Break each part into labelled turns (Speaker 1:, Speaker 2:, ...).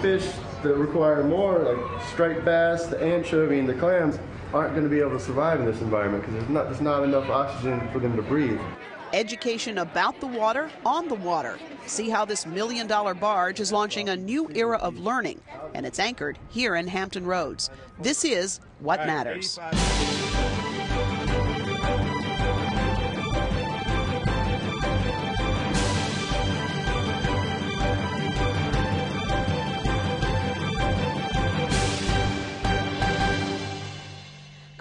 Speaker 1: fish that require more, like striped bass, the anchovy, and the clams, aren't going to be able to survive in this environment because there's not, there's not enough oxygen for them to breathe.
Speaker 2: Education about the water on the water. See how this million dollar barge is launching a new era of learning, and it's anchored here in Hampton Roads. This is What Matters.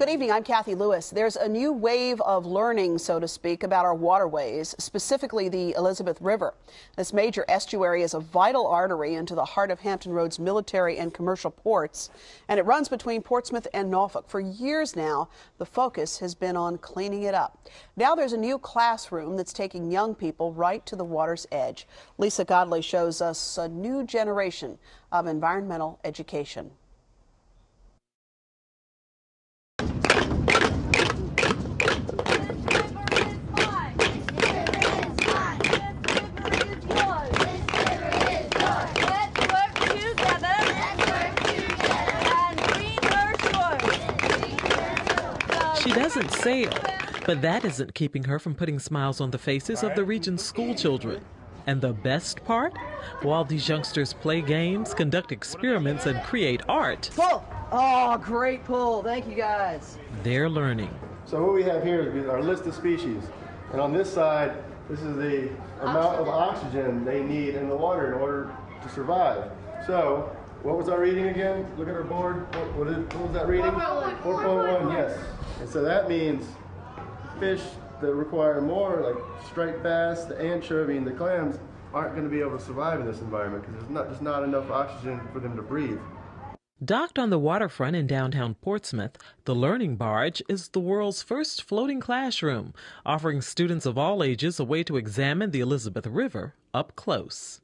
Speaker 2: Good evening. I'm Cathy Lewis. There's a new wave of learning, so to speak, about our waterways, specifically the Elizabeth River. This major estuary is a vital artery into the heart of Hampton Roads military and commercial ports, and it runs between Portsmouth and Norfolk. For years now, the focus has been on cleaning it up. Now there's a new classroom that's taking young people right to the water's edge. Lisa Godley shows us a new generation of environmental education.
Speaker 3: Doesn't sail, but that isn't keeping her from putting smiles on the faces of the region's school children. And the best part? While these youngsters play games, conduct experiments, and create art,
Speaker 4: Pull! Oh, great pull. Thank you guys.
Speaker 3: they're learning.
Speaker 1: So what we have here is our list of species. And on this side, this is the amount of oxygen they need in the water in order to survive. So what was our reading again? Look at our board. What, what, is, what was that reading? 4.1, yes. And so that means fish that require more, like striped bass, the anchovy, and the clams, aren't going to be able to survive in this environment because there's not, there's not enough oxygen for them to breathe.
Speaker 3: Docked on the waterfront in downtown Portsmouth, the Learning Barge is the world's first floating classroom, offering students of all ages a way to examine the Elizabeth River up close.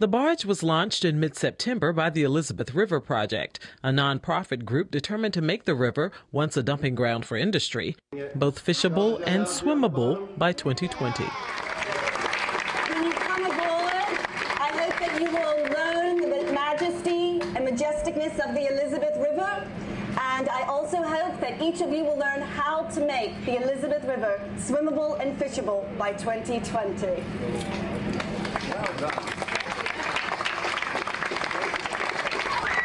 Speaker 3: The barge was launched in mid September by the Elizabeth River Project, a nonprofit group determined to make the river, once a dumping ground for industry, both fishable and swimmable by 2020.
Speaker 5: When you come aboard, I hope that you will learn the majesty and majesticness of the Elizabeth River. And I also hope that each of you will learn how to make the Elizabeth River swimmable and fishable by 2020.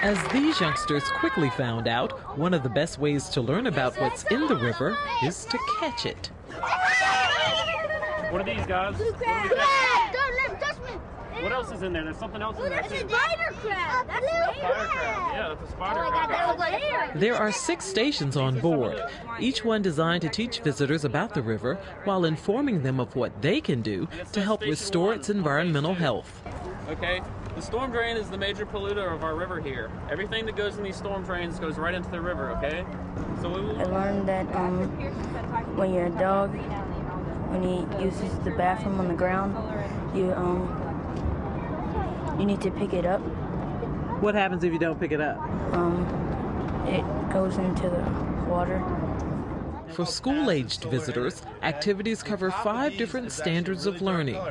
Speaker 3: As these youngsters quickly found out, one of the best ways to learn about what's in the river is to catch it.
Speaker 6: What are these guys?
Speaker 7: Blue crab. Crab! Don't let touch me.
Speaker 6: What else is in there? There's something else in there
Speaker 7: That's a spider crab. That's a
Speaker 6: Fire crab. Yeah, that's a spider
Speaker 7: Oh my god,
Speaker 6: crab.
Speaker 7: that was like here.
Speaker 3: There are six stations on board, each one designed to teach visitors about the river while informing them of what they can do to help restore its environmental health.
Speaker 6: Okay, the storm drain is the major polluter of our river here. Everything that goes in these storm drains goes right into the river. Okay, so we
Speaker 8: I learned that um, when you're a dog, when he uses the bathroom on the ground, you um, you need to pick it up.
Speaker 3: What happens if you don't pick it up?
Speaker 8: Um, it goes into the water.
Speaker 3: For school aged visitors, activities cover five different standards of learning.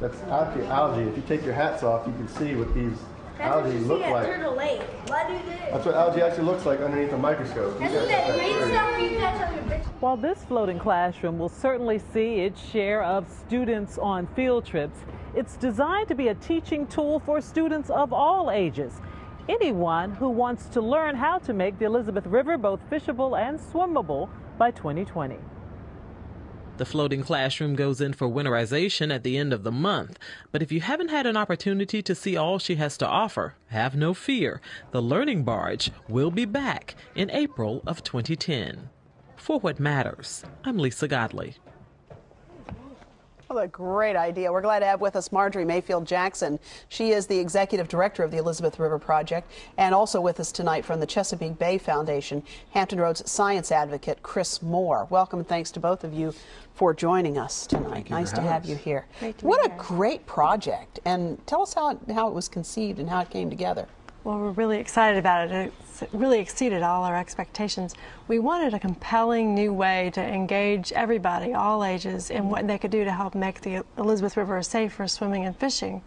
Speaker 1: That's actually algae. If you take your hats off, you can see what these algae look like.
Speaker 7: Lake. What do this?
Speaker 1: That's what algae actually looks like underneath a microscope. You guys that
Speaker 7: green stuff you catch on your bitch.
Speaker 9: While this floating classroom will certainly see its share of students on field trips, it's designed to be a teaching tool for students of all ages. Anyone who wants to learn how to make the Elizabeth River both fishable and swimmable by 2020.
Speaker 3: The floating classroom goes in for winterization at the end of the month. But if you haven't had an opportunity to see all she has to offer, have no fear. The Learning Barge will be back in April of 2010. For What Matters, I'm Lisa Godley.
Speaker 2: What a great idea. We're glad to have with us Marjorie Mayfield Jackson. She is the executive director of the Elizabeth River Project, and also with us tonight from the Chesapeake Bay Foundation, Hampton Roads science advocate Chris Moore. Welcome and thanks to both of you for joining us tonight. nice to have you here. what a great project. And tell us how it, how it was conceived and how it came together.
Speaker 10: Well, we're really excited about it. It's really exceeded all our expectations. We wanted a compelling new way to engage everybody, all ages, in what they could do to help make the Elizabeth River safe for swimming and fishing.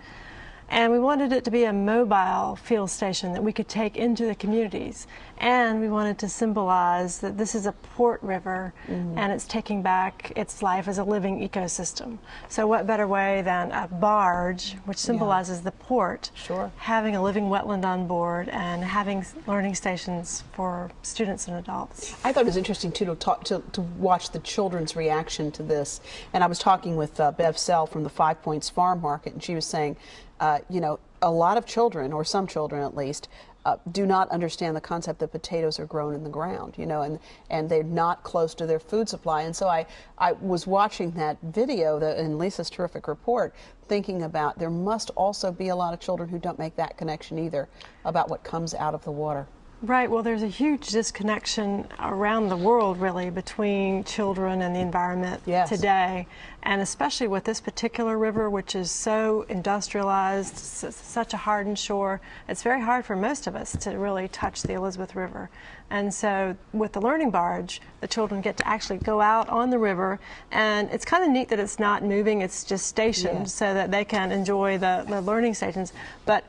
Speaker 10: And we wanted it to be a mobile fuel station that we could take into the communities. And we wanted to symbolize that this is a port river
Speaker 2: Mm-hmm.
Speaker 10: and it's taking back its life as a living ecosystem. So, what better way than a barge, which symbolizes the port,
Speaker 2: Sure.
Speaker 10: having a living wetland on board and having learning stations for students and adults?
Speaker 2: I thought it was interesting too to talk to, to watch the children's reaction to this. And I was talking with uh, Bev Sell from the Five Points Farm Market, and she was saying, uh, you know, a lot of children, or some children at least, uh, do not understand the concept that potatoes are grown in the ground, you know, and, and they're not close to their food supply. And so I, I was watching that video that, in Lisa's terrific report, thinking about there must also be a lot of children who don't make that connection either about what comes out of the water.
Speaker 10: Right. Well, there's a huge disconnection around the world, really, between children and the environment
Speaker 2: Yes.
Speaker 10: today, and especially with this particular river, which is so industrialized, s- such a hardened shore. It's very hard for most of us to really touch the Elizabeth River, and so with the learning barge, the children get to actually go out on the river, and it's kind of neat that it's not moving; it's just stationed,
Speaker 2: Yes.
Speaker 10: so that they can enjoy the, the learning stations, but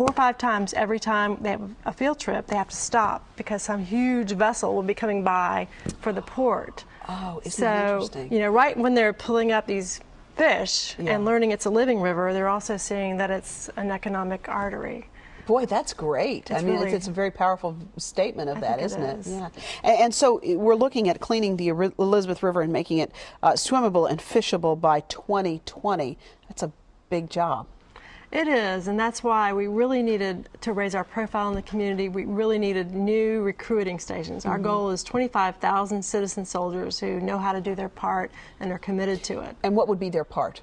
Speaker 10: four or five times every time they have a field trip, they have to stop because some huge vessel will be coming by for the port.
Speaker 2: Oh, isn't
Speaker 10: so,
Speaker 2: that interesting?
Speaker 10: you know, right when they're pulling up these fish
Speaker 2: Yeah.
Speaker 10: and learning it's a living river, they're also seeing that it's an economic artery.
Speaker 2: Boy, that's great. I mean,
Speaker 10: really-
Speaker 2: it's, it's a very powerful statement of
Speaker 10: I
Speaker 2: that,
Speaker 10: it
Speaker 2: isn't it?
Speaker 10: is.
Speaker 2: Yeah. And, and so uh, we're looking at cleaning the Elizabeth River and making it uh, swimmable and fishable by 2020. That's a big job.
Speaker 10: It is, and that's why we really needed to raise our profile in the community. We really needed new recruiting stations. Our mm-hmm. goal is 25,000 citizen soldiers who know how to do their part and are committed to it.
Speaker 2: And what would be their part?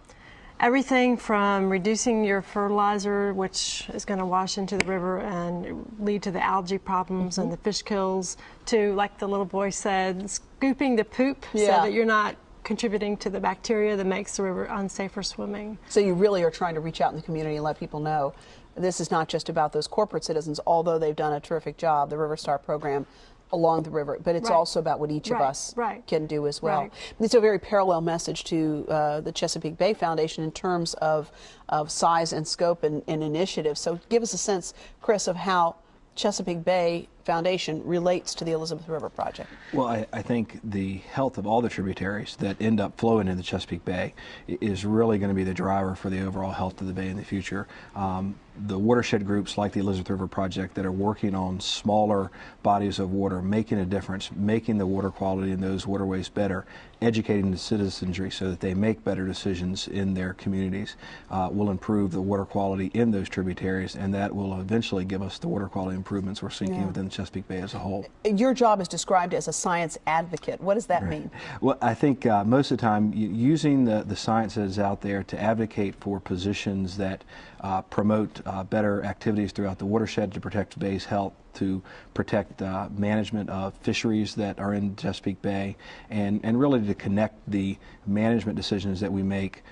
Speaker 10: Everything from reducing your fertilizer, which is going to wash into the river and lead to the algae problems and mm-hmm. the fish kills, to, like the little boy said, scooping the poop
Speaker 2: Yeah.
Speaker 10: so that you're not contributing to the bacteria that makes the river unsafe for swimming.
Speaker 2: So you really are trying to reach out in the community and let people know this is not just about those corporate citizens, although they've done a terrific job, the River Star program along the river, but it's
Speaker 10: Right.
Speaker 2: also about what each of us
Speaker 10: right.
Speaker 2: can do as well.
Speaker 10: Right.
Speaker 2: It's a very parallel message to uh, the Chesapeake Bay Foundation in terms of, of size and scope and, and initiative. So give us a sense, Chris, of how Chesapeake Bay Foundation relates to the Elizabeth River Project.
Speaker 11: Well, I, I think the health of all the tributaries that end up flowing into the Chesapeake Bay is really going to be the driver for the overall health of the bay in the future. Um, the watershed groups like the Elizabeth River Project that are working on smaller bodies of water, making a difference, making the water quality in those waterways better, educating the citizenry so that they make better decisions in their communities, uh, will improve the water quality in those tributaries, and that will eventually give us the water quality improvements we're seeking
Speaker 2: Yeah.
Speaker 11: within the Chesapeake Bay as a whole.
Speaker 2: Your job is described as a science advocate. What does that mean?
Speaker 11: Well, I think uh, most of the time, using the, the science that is out there to advocate for positions that uh, promote uh, better activities throughout the watershed to protect bay's health, to protect uh, management of fisheries that are in Chesapeake Bay, and, and really to connect the management decisions that we make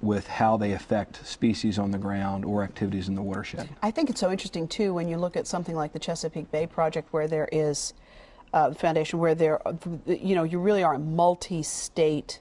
Speaker 11: with how they affect species on the ground or activities in the watershed.
Speaker 2: I think it's so interesting too when you look at something like the Chesapeake Bay Project, where there is uh, the foundation, where there, you know, you really are a multi-state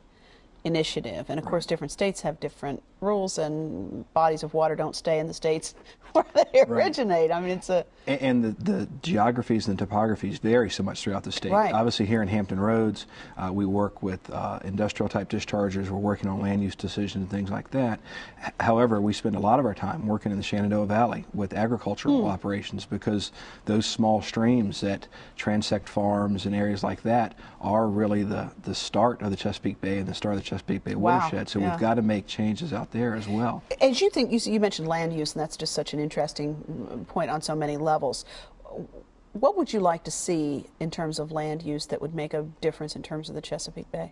Speaker 2: initiative, and of course, different states have different rules, and bodies of water don't stay in the states where they originate. I mean, it's a
Speaker 11: And the, the geographies and the topographies vary so much throughout the state.
Speaker 2: Right.
Speaker 11: Obviously, here in Hampton Roads, uh, we work with uh, industrial type dischargers. We're working on land use decisions and things like that. H- however, we spend a lot of our time working in the Shenandoah Valley with agricultural operations because those small streams that transect farms and areas like that are really the, the start of the Chesapeake Bay and the start of the Chesapeake Bay
Speaker 2: Wow.
Speaker 11: watershed. So
Speaker 2: Yeah.
Speaker 11: we've got to make changes out there as well.
Speaker 2: As you think, you, you mentioned land use, and that's just such an interesting mm, point on so many levels. What would you like to see in terms of land use that would make a difference in terms of the Chesapeake Bay?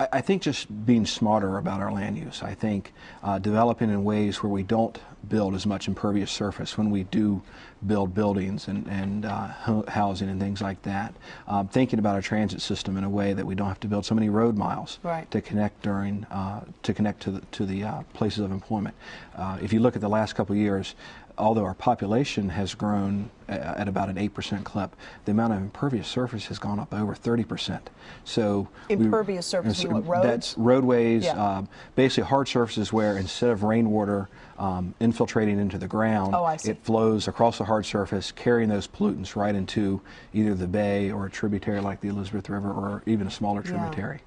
Speaker 11: I, I think just being smarter about our land use. I think uh, developing in ways where we don't build as much impervious surface when we do build buildings and, and uh, ho- housing and things like that. Um, thinking about our transit system in a way that we don't have to build so many road miles
Speaker 2: Right.
Speaker 11: to connect during uh, to connect to the, to the uh, places of employment. Uh, if you look at the last couple of years, although our population has grown at about an 8% clip, the amount of impervious surface has gone up over 30%. So we-
Speaker 2: Impervious surface, you what, roads?
Speaker 11: That's roadways,
Speaker 2: Yeah.
Speaker 11: um, basically hard surfaces where instead of rainwater um, infiltrating into the ground,
Speaker 2: Oh,
Speaker 11: it flows across the hard surface, carrying those pollutants right into either the bay or a tributary like the Elizabeth River or even a smaller tributary.
Speaker 2: Yeah.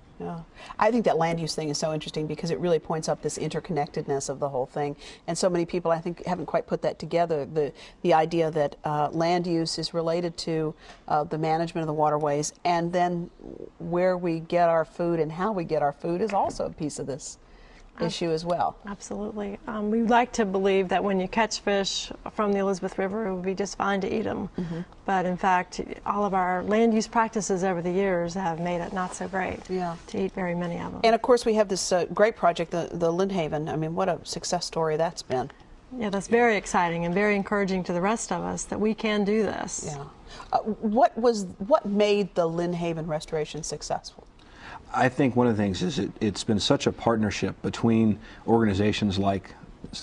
Speaker 2: I think that land use thing is so interesting because it really points up this interconnectedness of the whole thing. And so many people, I think, haven't quite put that together. The, the idea that uh, land use is related to uh, the management of the waterways, and then where we get our food and how we get our food is also a piece of this issue as well.
Speaker 10: Absolutely. Um, we like to believe that when you catch fish from the Elizabeth River, it would be just fine to eat them.
Speaker 2: Mm-hmm.
Speaker 10: But in fact, all of our land use practices over the years have made it not so great
Speaker 2: Yeah.
Speaker 10: to eat very many of them.
Speaker 2: And of course, we have this uh, great project, the, the Lynnhaven. I mean, what a success story that's been.
Speaker 10: yeah, that's very exciting and very encouraging to the rest of us that we can do this.
Speaker 2: Yeah. Uh, what was what made the Lynnhaven restoration successful?
Speaker 11: I think one of the things is it, it's been such a partnership between organizations like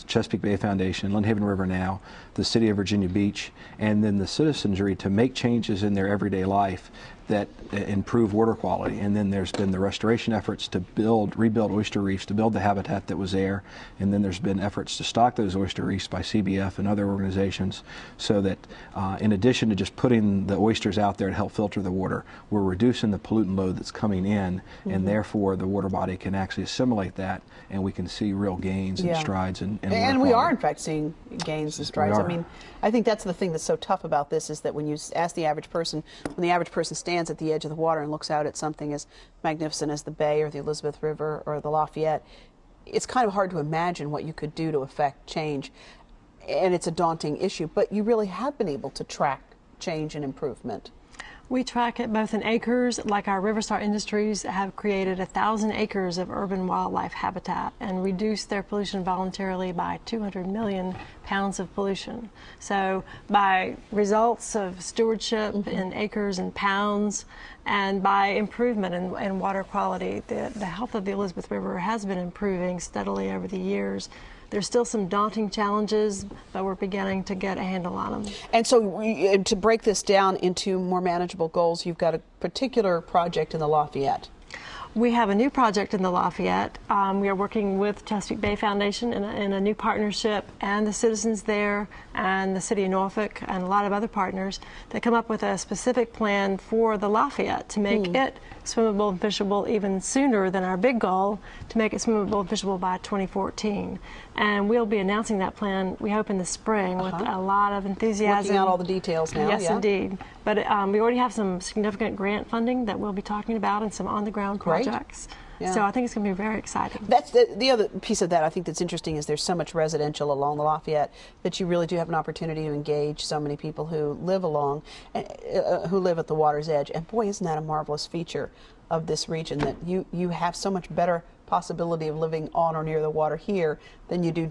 Speaker 11: Chesapeake Bay Foundation, Lynnhaven River Now, the City of Virginia Beach, and then the citizenry to make changes in their everyday life that improve water quality. And then there's been the restoration efforts to build, rebuild oyster reefs, to build the habitat that was there. And then there's been efforts to stock those oyster reefs by CBF and other organizations so that uh, in addition to just putting the oysters out there to help filter the water, we're reducing the pollutant load that's coming in
Speaker 2: Mhm.
Speaker 11: and therefore the water body can actually assimilate that and we can see real gains and strides in, in
Speaker 2: and we
Speaker 11: quality.
Speaker 2: are in fact seeing gains and strides. I mean, I think that's the thing that's so tough about this is that when you ask the average person, when the average person stands at the edge of the water and looks out at something as magnificent as the Bay or the Elizabeth River or the Lafayette, it's kind of hard to imagine what you could do to affect change, and it's a daunting issue. But you really have been able to track change and improvement.
Speaker 10: We track it both in acres, like our Riverstar Industries have created a thousand acres of urban wildlife habitat and reduced their pollution voluntarily by 200 million pounds of pollution. So, by results of stewardship mm-hmm. in acres and pounds, and by improvement in, in water quality, the, the health of the Elizabeth River has been improving steadily over the years. There's still some daunting challenges, but we're beginning to get a handle on them.
Speaker 2: And so, we, uh, to break this down into more manageable goals, you've got a particular project in the Lafayette.
Speaker 10: We have a new project in the Lafayette. Um, we are working with Chesapeake Bay Foundation in a, in a new partnership, and the citizens there, and the City of Norfolk, and a lot of other partners to come up with a specific plan for the Lafayette to make
Speaker 2: Hmm.
Speaker 10: it swimmable and fishable even sooner than our big goal to make it swimmable and fishable by 2014. And we'll be announcing that plan, we hope, in the spring with
Speaker 2: Uh-huh.
Speaker 10: a lot of enthusiasm.
Speaker 2: Working out all the details now,
Speaker 10: Yes,
Speaker 2: yeah.
Speaker 10: indeed. But um, we already have some significant grant funding that we'll be talking about and some on the ground
Speaker 2: Great.
Speaker 10: projects.
Speaker 2: Yeah.
Speaker 10: So I think it's going to be very exciting.
Speaker 2: That's the, the other piece of that I think that's interesting is there's so much residential along the Lafayette that you really do have an opportunity to engage so many people who live along, uh, uh, who live at the water's edge. And boy, isn't that a marvelous feature of this region that you, you have so much better possibility of living on or near the water here than you do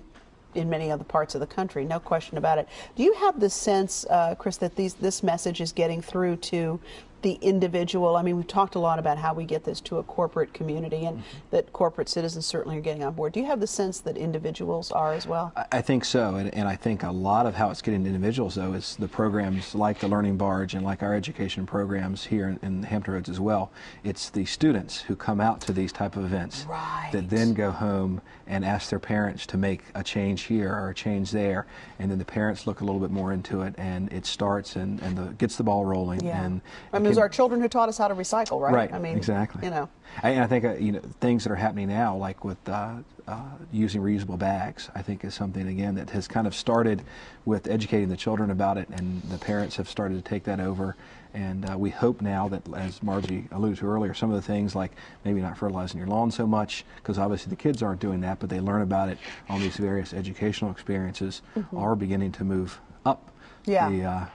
Speaker 2: in many other parts of the country. No question about it. Do you have the sense, uh, Chris, that these, this message is getting through to the individual? I mean, we've talked a lot about how we get this to a corporate community and mm-hmm. that corporate citizens certainly are getting on board. Do you have the sense that individuals are as well?
Speaker 11: I- I think so, and, and I think a lot of how it's getting to individuals, though, is the programs like the Learning Barge and like our education programs here in, in Hampton Roads as well. It's the students who come out to these type of events that then go home and ask their parents to make a change here or a change there, and then the parents look a little bit more into it, and it starts and, and the, gets the ball rolling.
Speaker 2: Yeah.
Speaker 11: And
Speaker 2: I mean, was our children who taught us how to recycle, right?
Speaker 11: Right,
Speaker 2: I mean,
Speaker 11: exactly.
Speaker 2: You know,
Speaker 11: I- And I think uh, you know things that are happening now, like with uh, uh, using reusable bags, I think is something again that has kind of started with educating the children about it, and the parents have started to take that over. And uh, we hope now that, as Margie alluded to earlier, some of the things like maybe not fertilizing your lawn so much, because obviously the kids aren't doing that, but they learn about it on these various educational experiences,
Speaker 2: Mhm.
Speaker 11: are beginning to move up
Speaker 2: Yeah.
Speaker 11: the uh,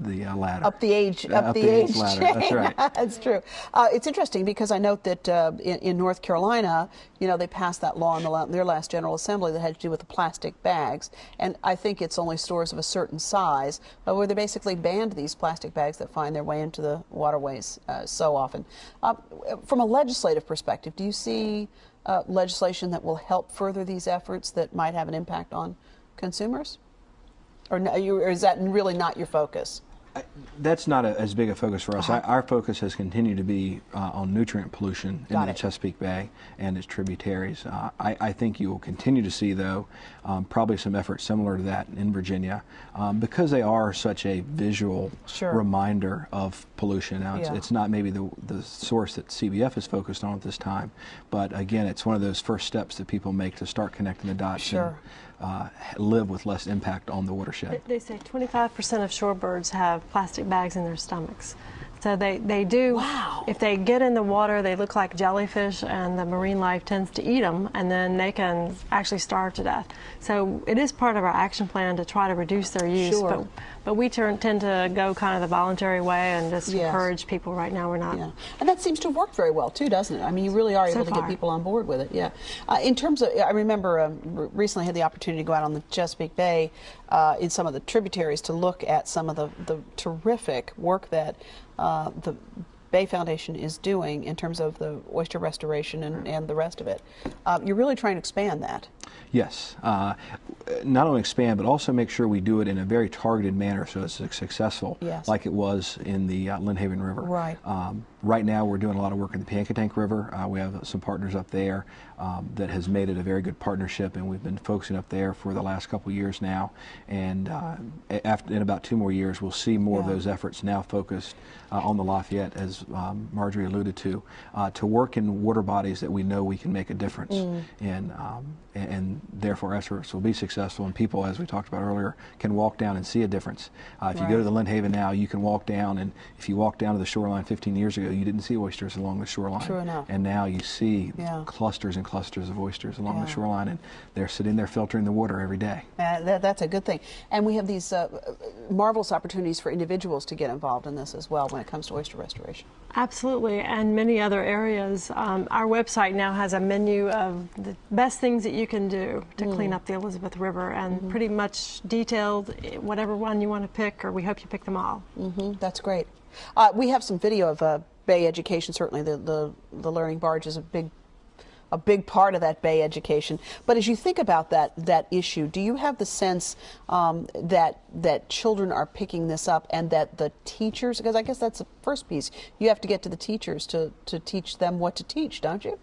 Speaker 11: the uh, ladder.
Speaker 2: up the age,
Speaker 11: Uh,
Speaker 2: up, the, age,
Speaker 11: ladder. That's
Speaker 2: chain.
Speaker 11: right.
Speaker 2: That's true. Uh, it's interesting because I note that uh, in, in North Carolina, you know, they passed that law in the, their last General Assembly that had to do with the plastic bags, and I think it's only stores of a certain size, where they basically banned these plastic bags that find their way into the waterways uh, so often. Uh, from a legislative perspective, do you see uh, legislation that will help further these efforts that might have an impact on consumers? Or, no, you, or is that really not your focus?
Speaker 11: That's not a, as big a focus for us.
Speaker 2: Uh-huh.
Speaker 11: Our, our focus has continued to be uh, on nutrient pollution
Speaker 2: Got
Speaker 11: in the. Chesapeake Bay and its tributaries. Uh, I, I think you will continue to see, though, um, probably some effort similar to that in Virginia um, because they are such a visual
Speaker 2: Sure.
Speaker 11: reminder of pollution. Now, it's,
Speaker 2: Yeah.
Speaker 11: it's not maybe the, the source that CBF is focused on at this time, but again, it's one of those first steps that people make to start connecting the dots
Speaker 2: Sure.
Speaker 11: and uh, live with less impact on the watershed.
Speaker 10: They say 25% of shorebirds have plastic bags in their stomachs. So they, they do,
Speaker 2: Wow.
Speaker 10: if they get in the water, they look like jellyfish, and the marine life tends to eat them, and then they can actually starve to death. So it is part of our action plan to try to reduce their use.
Speaker 2: Sure.
Speaker 10: But, but we turn, tend to go kind of the voluntary way and just
Speaker 2: Yes.
Speaker 10: encourage people. Right now, we're not.
Speaker 2: Yeah, and that seems to worked very well too, doesn't it? I mean, you really are
Speaker 10: So
Speaker 2: able to get people on board with it. Yeah. Uh, in terms of, I remember um, recently had the opportunity to go out on the Chesapeake Bay uh, in some of the tributaries to look at some of the the terrific work that uh, the Bay Foundation is doing in terms of the oyster restoration and, and the rest of it. Uh, you're really trying to expand that.
Speaker 11: Yes. Uh, not only expand, but also make sure we do it in a very targeted manner so it's successful,
Speaker 2: Yes.
Speaker 11: like it was in the uh, Lynnhaven River.
Speaker 2: Right.
Speaker 11: Um, right now, we're doing a lot of work in the Piankatank River. Uh, we have some partners up there um, that has made it a very good partnership, and we've been focusing up there for the last couple years now. And uh, after, in about two more years, we'll see more of those efforts now focused uh, on the Lafayette, as um, Marjorie alluded to, uh, to work in water bodies that we know we can make a difference
Speaker 2: Mm.
Speaker 11: in, um, and, and therefore efforts will be successful. And people, as we talked about earlier, can walk down and see a difference. Uh, if you go to the Lynnhaven now, you can walk down, and if you walk down to the shoreline 15 years ago, you didn't see oysters along the shoreline.
Speaker 2: True enough.
Speaker 11: And now you see
Speaker 2: Yeah.
Speaker 11: clusters and clusters of oysters along the shoreline, and they're sitting there filtering the water every day.
Speaker 2: Uh, that, that's a good thing. And we have these uh, marvelous opportunities for individuals to get involved in this as well when it comes to oyster restoration.
Speaker 10: Absolutely, and many other areas. Um, our website now has a menu of the best things that you can do to
Speaker 2: Mm.
Speaker 10: clean up the Elizabeth River, and
Speaker 2: Mm-hmm.
Speaker 10: pretty much detailed eh, whatever one you want to pick, or we hope you pick them all.
Speaker 2: hmm That's great. Uh, we have some video of uh, Bay education. Certainly, the, the the learning barge is a big a big part of that Bay education. But as you think about that that issue, do you have the sense um, that that children are picking this up and that the teachers? Because I guess that's the first piece. You have to get to the teachers to to teach them what to teach, don't you?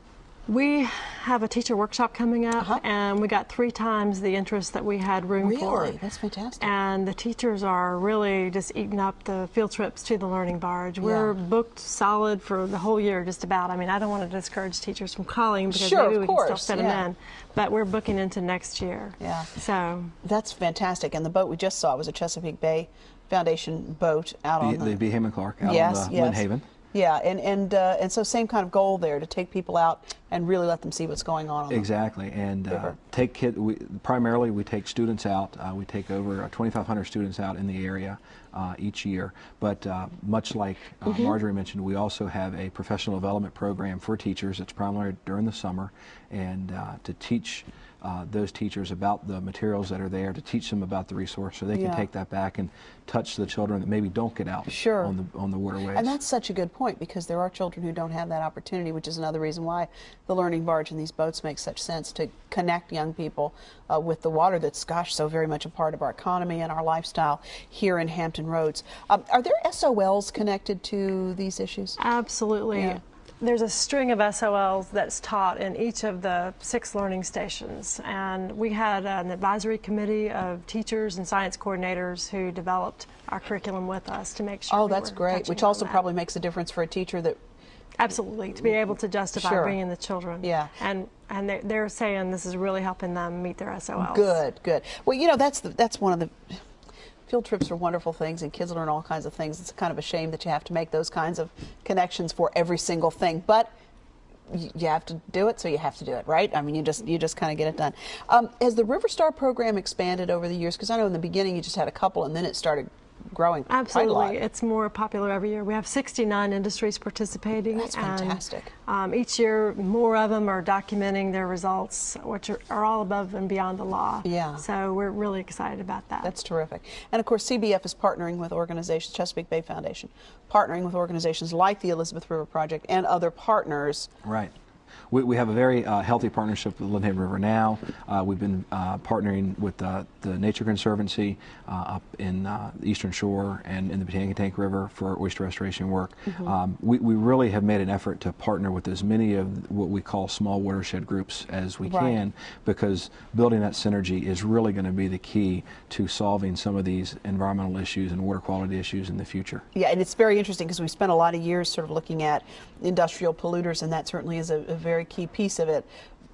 Speaker 10: We have a teacher workshop coming up, uh-huh. and we got three times the interest that we had room for.
Speaker 2: Really? That's fantastic.
Speaker 10: And the teachers are really just eating up the field trips to the learning barge. We're
Speaker 2: Yeah.
Speaker 10: booked solid for the whole year, just about. I mean, I don't want to discourage teachers from calling because
Speaker 2: Sure,
Speaker 10: maybe we
Speaker 2: course,
Speaker 10: can still fit
Speaker 2: yeah.
Speaker 10: them in. But we're booking into next year.
Speaker 2: Yeah.
Speaker 10: So
Speaker 2: That's fantastic. And the boat we just saw was a Chesapeake Bay Foundation boat out
Speaker 11: The,
Speaker 2: on the
Speaker 11: the B. Hammond Clark out
Speaker 2: yes,
Speaker 11: on the
Speaker 2: yes.
Speaker 11: Lynnhaven.
Speaker 2: Yeah, and and uh, and so same kind of goal there to take people out and really let them see what's going on. on the-
Speaker 11: Exactly, and uh, take kid. We, primarily, we take students out. Uh, we take over uh, 2,500 students out in the area uh, each year. But uh, much like uh,
Speaker 2: Mm-hmm.
Speaker 11: Marjorie mentioned, we also have a professional development program for teachers. It's primarily during the summer, and uh, to teach. Uh, those teachers about the materials that are there to teach them about the resource so they can
Speaker 2: Yeah.
Speaker 11: take that back and touch the children that maybe don't get out
Speaker 2: Sure.
Speaker 11: on the on the waterways.
Speaker 2: And that's such a good point because there are children who don't have that opportunity, which is another reason why the learning barge and these boats make such sense to connect young people uh, with the water that's, gosh, so very much a part of our economy and our lifestyle here in Hampton Roads. Um, are there SOLs connected to these issues?
Speaker 10: Absolutely.
Speaker 2: Yeah.
Speaker 10: There's a string of SOLs that's taught in each of the six learning stations. And we had an advisory committee of teachers and science coordinators who developed our curriculum with us to make sure.
Speaker 2: Oh,
Speaker 10: we
Speaker 2: that's great, which also
Speaker 10: that.
Speaker 2: probably makes a difference for a teacher that
Speaker 10: Absolutely, to be able to justify
Speaker 2: Sure.
Speaker 10: bringing the children.
Speaker 2: Yeah.
Speaker 10: And and they're, they're saying this is really helping them meet their SOLs.
Speaker 2: Good, good. Well, you know, that's the, that's one of the field trips are wonderful things, and kids learn all kinds of things. It's kind of a shame that you have to make those kinds of connections for every single thing, but you have to do it, so you have to do it, right? I mean, you just you just kind of get it done. Um, has the River Star program expanded over the years? Because I know in the beginning you just had a couple, and then it started growing quite a lot.
Speaker 10: Absolutely, it's more popular every year. We have 69 industries participating.
Speaker 2: That's
Speaker 10: and,
Speaker 2: fantastic.
Speaker 10: um, each year, more of them are documenting their results, which are, are all above and beyond the law.
Speaker 2: Yeah.
Speaker 10: So we're really excited about that.
Speaker 2: That's terrific. And of course, CBF is partnering with organizations, Chesapeake Bay Foundation, partnering with organizations like the Elizabeth River Project and other partners
Speaker 11: right. We, we have a very uh, healthy partnership with Lynnhaven River now. Uh, we've been uh, partnering with uh, the Nature Conservancy uh, up in uh, the Eastern Shore and in the Tank River for oyster restoration work.
Speaker 12: Mhm.
Speaker 11: Um, we, we really have made an effort to partner with as many of what we call small watershed groups as we
Speaker 2: Right.
Speaker 11: can because building that synergy is really going to be the key to solving some of these environmental issues and water quality issues in the future.
Speaker 2: Yeah, and it's very interesting because we spent a lot of years sort of looking at industrial polluters, and that certainly is a, a very key piece of it.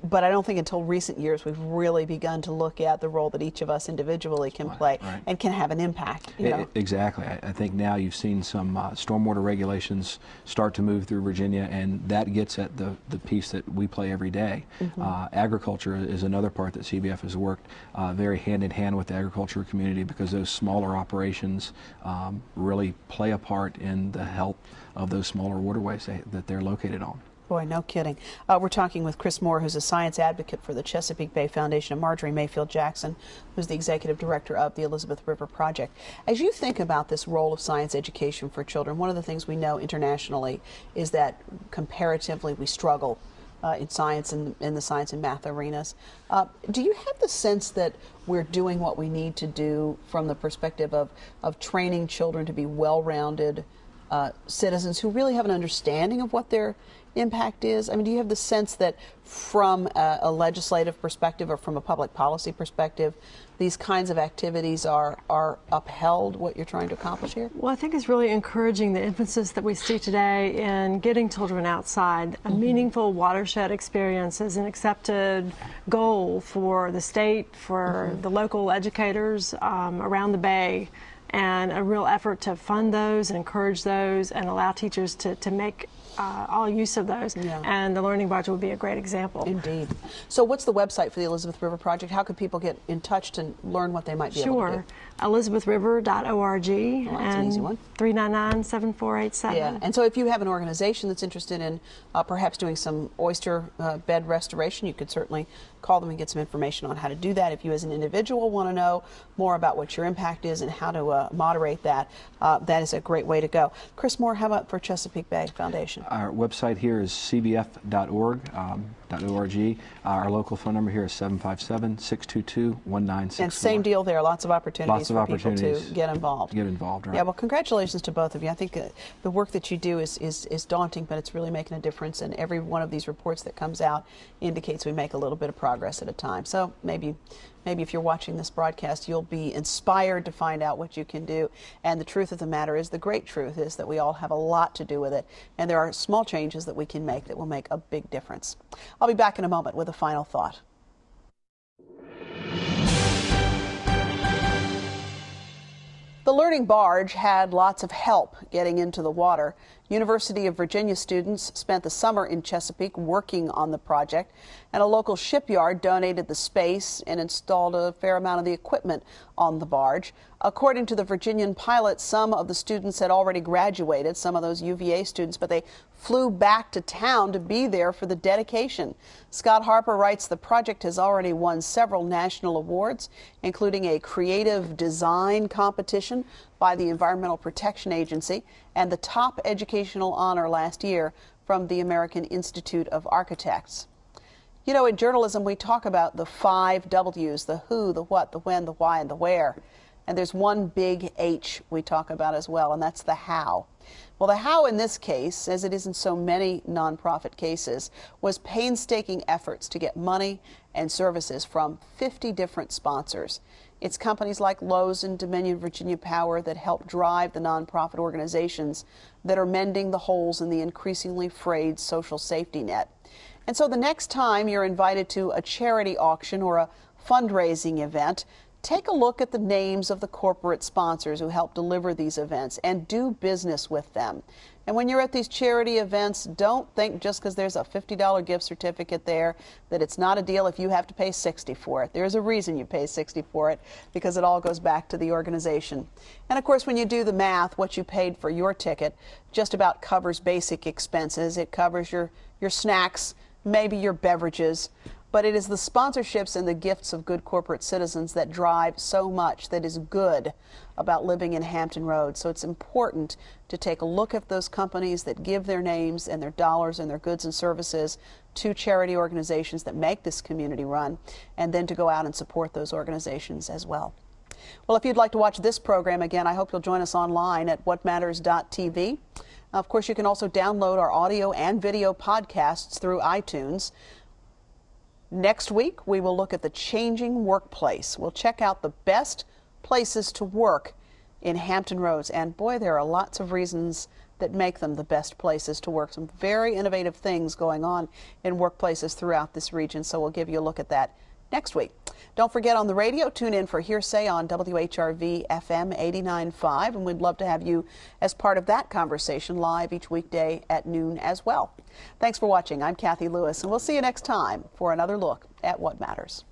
Speaker 2: But I don't think until recent years we've really begun to look at the role that each of us individually can play
Speaker 11: right.
Speaker 2: and can have an impact. You know?
Speaker 11: Exactly. I, I think now you've seen some uh, stormwater regulations start to move through Virginia, and that gets at the, the piece that we play every day.
Speaker 12: Mhm.
Speaker 11: Uh, agriculture is another part that CBF has worked uh, very hand in hand with the agriculture community because those smaller operations um, really play a part in the health of those smaller waterways that they're located on.
Speaker 2: Boy, no kidding. Uh, we're talking with Chris Moore, who's a science advocate for the Chesapeake Bay Foundation, and Marjorie Mayfield Jackson, who's the executive director of the Elizabeth River Project. As you think about this role of science education for children, one of the things we know internationally is that comparatively we struggle uh, in science and in the science and math arenas. Uh, do you have the sense that we're doing what we need to do from the perspective of, of training children to be well rounded uh, citizens who really have an understanding of what their impact is? I mean, do you have the sense that from a, a legislative perspective or from a public policy perspective, these kinds of activities are, are upheld, what you're trying to accomplish here?
Speaker 10: Well, I think it's really encouraging the emphasis that we see today in getting children outside. A
Speaker 2: Mhm.
Speaker 10: meaningful watershed experience is an accepted goal for the state, for
Speaker 2: Mhm.
Speaker 10: the local educators um, around the Bay, and a real effort to fund those and encourage those and allow teachers to, to make uh, all use of those. And the Learning Barge would be a great example.
Speaker 2: Indeed. So, what's the website for the Elizabeth River Project? How could people get in touch to learn what they might be able to do?
Speaker 10: Sure. ElizabethRiver.org
Speaker 2: Well, that's an
Speaker 10: and
Speaker 2: easy
Speaker 10: 399 7487.
Speaker 2: Yeah, and so if you have an organization that's interested in uh, perhaps doing some oyster uh, bed restoration, you could certainly call them and get some information on how to do that. If you, as an individual, want to know more about what your impact is and how to uh, moderate that, uh, that is a great way to go. Chris Moore, how about for Chesapeake Bay Foundation?
Speaker 11: Our website here is cbf.org. Um, .org. Uh, our local phone number here is 757-622-1964.
Speaker 2: And same deal there. Lots of opportunities
Speaker 11: Lots of
Speaker 2: people
Speaker 11: opportunities.
Speaker 2: to get involved.
Speaker 11: Get involved, right?
Speaker 2: Yeah, well, congratulations to both of you. I think uh, the work that you do is, is, is daunting, but it's really making a difference. And every one of these reports that comes out indicates we make a little bit of progress at a time. So maybe, maybe if you're watching this broadcast, you'll be inspired to find out what you can do. And the truth of the matter is, the great truth is that we all have a lot to do with it. And there are small changes that we can make that will make a big difference. I'll be back in a moment with a final thought. The Learning Barge had lots of help getting into the water. University of Virginia students spent the summer in Chesapeake working on the project, and a local shipyard donated the space and installed a fair amount of the equipment on the barge. According to the Virginian-Pilot, some of the students had already graduated, some of those UVA students, but they flew back to town to be there for the dedication. Scott Harper writes the project has already won several national awards, including a creative design competition by the Environmental Protection Agency and the top educational honor last year from the American Institute of Architects. You know, in journalism, we talk about the five W's the who, the what, the when, the why, and the where. And there's one big H we talk about as well, and that's the how. Well, the how in this case, as it is in so many nonprofit cases, was painstaking efforts to get money and services from 50 different sponsors. It's companies like Lowe's and Dominion Virginia Power that help drive the nonprofit organizations that are mending the holes in the increasingly frayed social safety net. And so the next time you're invited to a charity auction or a fundraising event, take a look at the names of the corporate sponsors who help deliver these events and do business with them. And when you're at these charity events, don't think just because there's a $50 gift certificate there that it's not a deal if you have to pay 60 for it. There's a reason you pay 60 for it because it all goes back to the organization. And of course, when you do the math, what you paid for your ticket just about covers basic expenses. It covers your, your snacks, maybe your beverages. But it is the sponsorships and the gifts of good corporate citizens that drive so much that is good about living in Hampton Roads. So it's important to take a look at those companies that give their names and their dollars and their goods and services to charity organizations that make this community run, and then to go out and support those organizations as well. Well, if you'd like to watch this program again, I hope you'll join us online at whatmatters.tv. Of course, you can also download our audio and video podcasts through iTunes. Next week, we will look at the changing workplace. We'll check out the best places to work in Hampton Roads. And boy, there are lots of reasons that make them the best places to work. Some very innovative things going on in workplaces throughout this region. So we'll give you a look at that next week. Don't forget on the radio, tune in for Hearsay on WHRV FM 89.5, and we'd love to have you as part of that conversation live each weekday at noon as well. Thanks for watching. I'm Cathy Lewis, and we'll see you next time for another look at what matters.